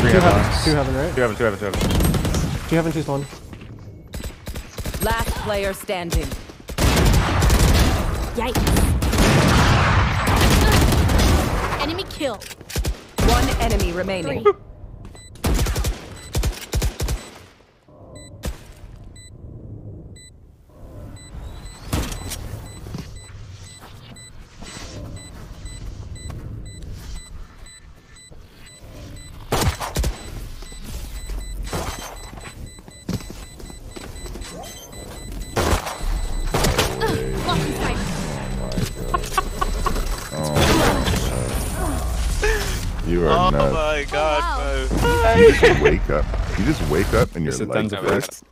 Three Two heaven. heaven, two heaven, right? Two heaven, two heaven, two heaven. Two heaven, two spawn. Last player standing. Yikes. Enemy kill. One enemy remaining. Three. You are Oh nuts. my god, wow. bro. You just wake up. You just wake up and you're It's a like this. effects.